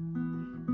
you